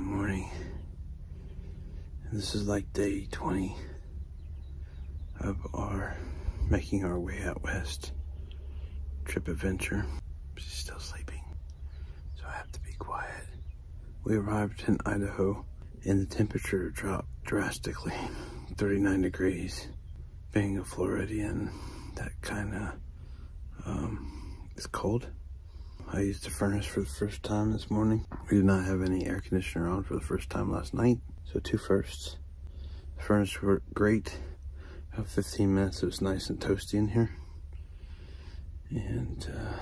morning. And this is like day 20 of our making our way out west trip adventure. She's still sleeping, so I have to be quiet. We arrived in Idaho and the temperature dropped drastically 39 degrees. Being a Floridian, that kind of um, is cold. I used the furnace for the first time this morning. We did not have any air conditioner on for the first time last night. So two firsts. The furnace worked great. About 15 minutes, it was nice and toasty in here. And uh,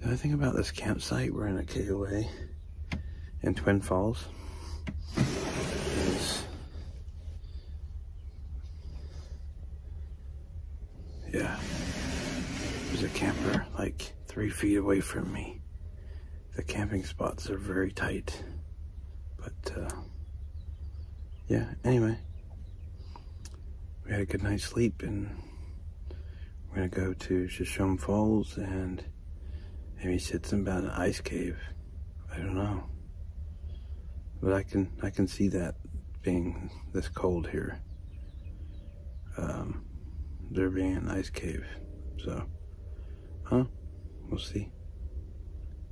the other thing about this campsite, we're in a KOA in Twin Falls. Is, yeah, there's a camper three feet away from me. The camping spots are very tight. But, uh, yeah, anyway. We had a good night's sleep and we're gonna go to Shoshone Falls and maybe sit some about an ice cave. I don't know. But I can I can see that being this cold here. Um, there being an ice cave. So, huh? We'll see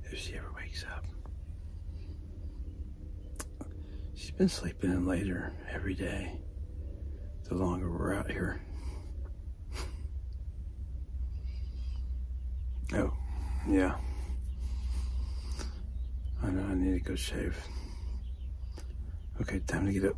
if she ever wakes up. She's been sleeping in later every day. The longer we're out here. oh, yeah. I know I need to go shave. Okay, time to get up.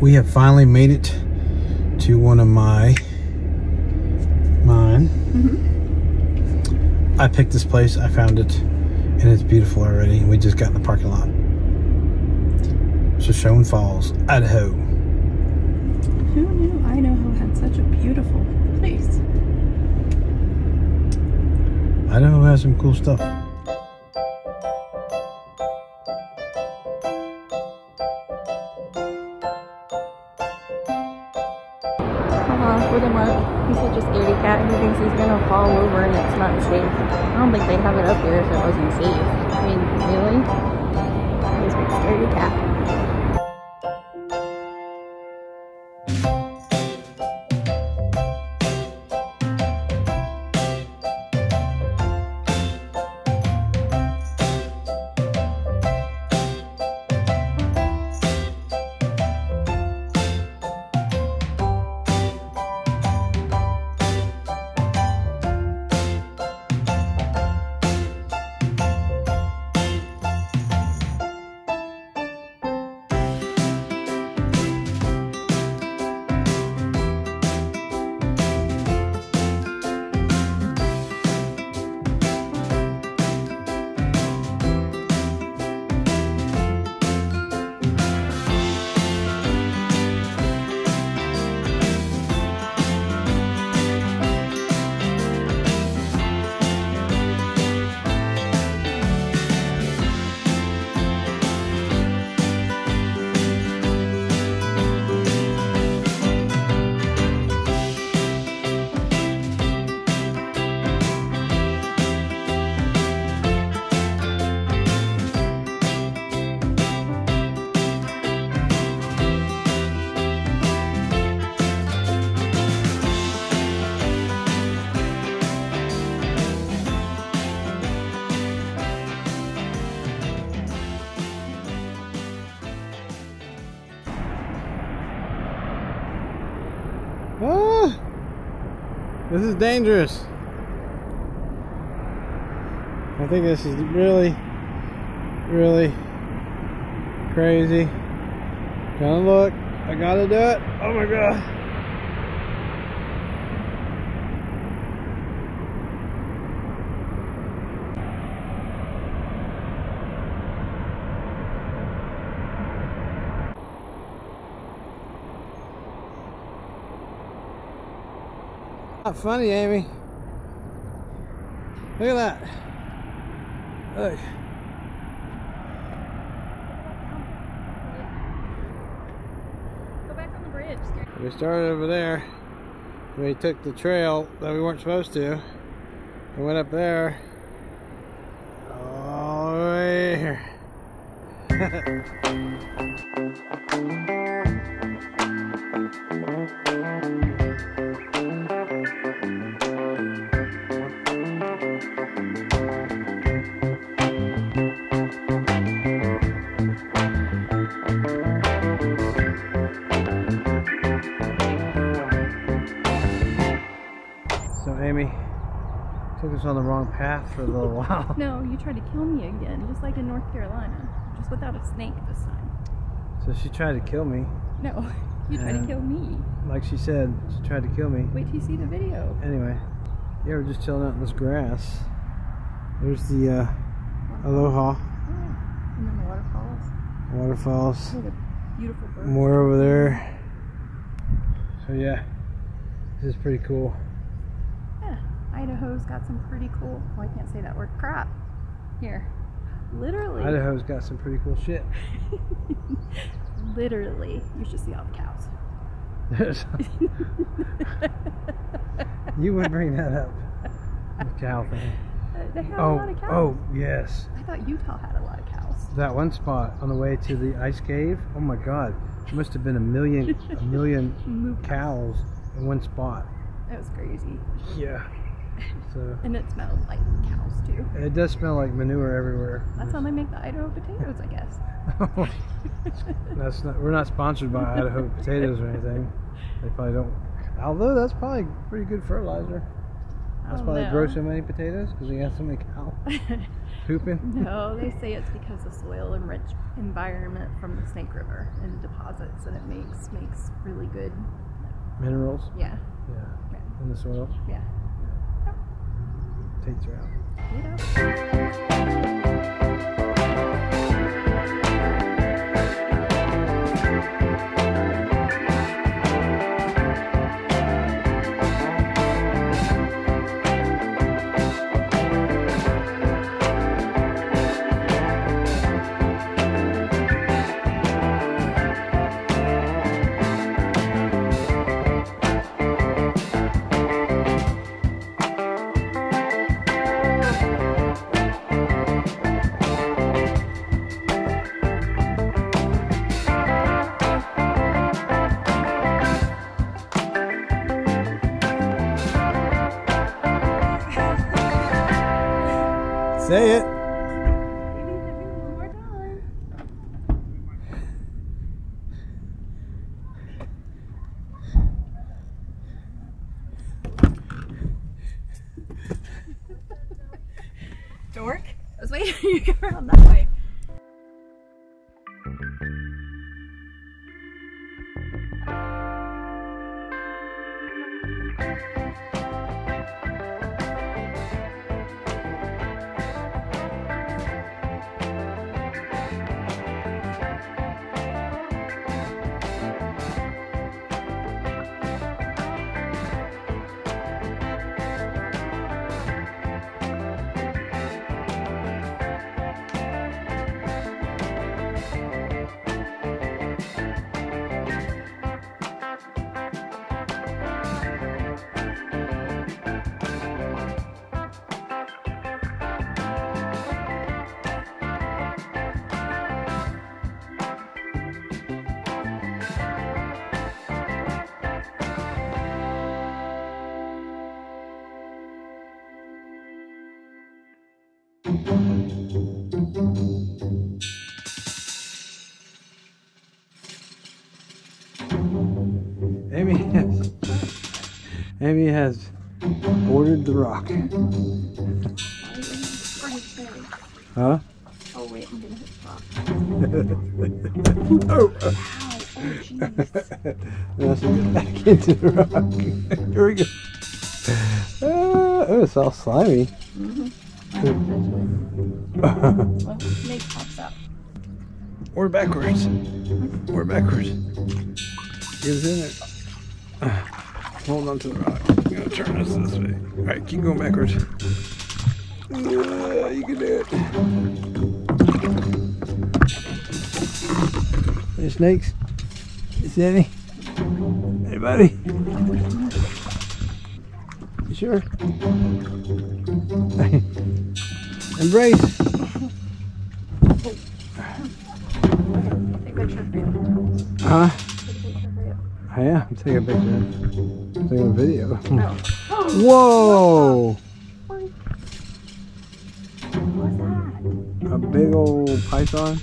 We have finally made it to one of my mine. Mm -hmm. I picked this place. I found it, and it's beautiful already. We just got in the parking lot. Shoshone Falls, Idaho. Who knew Idaho had such a beautiful place? Idaho has some cool stuff. Uh-huh, for the mark. He's such a scaredy cat. He thinks he's gonna fall over and it's not safe. I don't think they'd have it up here if it wasn't safe. I mean, really? He's a scaredy cat. This is dangerous. I think this is really, really crazy. Gonna look. I gotta do it. Oh my god. Not funny, Amy. Look at that. Look. Go back on the bridge. We started over there. We took the trail that we weren't supposed to. We went up there. All the way here. us on the wrong path for a little while. No, you tried to kill me again, just like in North Carolina. Just without a snake this time. So she tried to kill me. No, you tried to kill me. Like she said, she tried to kill me. Wait till you see the video. Anyway, yeah, we're just chilling out in this grass. There's the uh, Aloha Oh, and then the waterfalls. waterfalls. Beautiful birds. More over there. So yeah, this is pretty cool. Idaho's got some pretty cool. Well, I can't say that word. Crap. Here, literally. Idaho's got some pretty cool shit. literally, you should see all the cows. you would bring that up. The cow thing. Uh, They have a Oh, lot of cows. oh yes. I thought Utah had a lot of cows. That one spot on the way to the ice cave. Oh my God, there must have been a million, a million cows in one spot. That was crazy. Yeah. So And it smells like cows too. it does smell like manure everywhere. That's how they make the Idaho potatoes, I guess. that's not. We're not sponsored by Idaho potatoes or anything. They probably don't. Although that's probably pretty good fertilizer. That's Oh, why they grow so many potatoes because they have so many cows pooping. no, they say it's because the soil and rich environment from the Snake River and deposits, and it makes makes really good. Minerals. Yeah, Yeah. yeah, In the soil. yeah. Takes her out. You Dork. I was waiting for you to go around that way. Amy, has, Amy has boarded the rock. Huh? Oh wait, I'm gonna hit the rock. oh! Oh now get back into the rock. Here we go. Uh, oh, it's all slimy. We're backwards. We're backwards. Us in there. Hold on to the rock. I'm gonna turn us this way. Alright, keep going backwards. Uh, you can do it. Any snakes? Is see any? Anybody? You sure? Embrace. Take a picture for you. Huh? Take a picture for you. Oh, yeah, I'm taking a picture. I'm taking a video. Oh. Whoa! What's that? A big old python.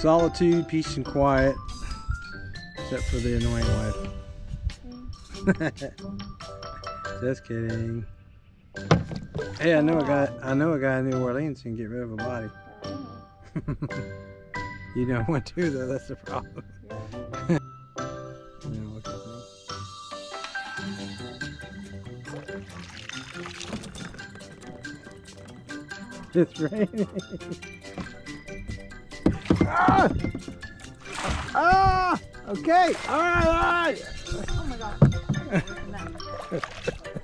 Solitude, peace, and quiet. Except for the annoying wife. Just kidding. Hey, I know a guy. I know a guy in New Orleans can get rid of a body. you know one too, though. That's the problem. It's raining. Ah! Ah! Okay. All right. All right. Oh my god.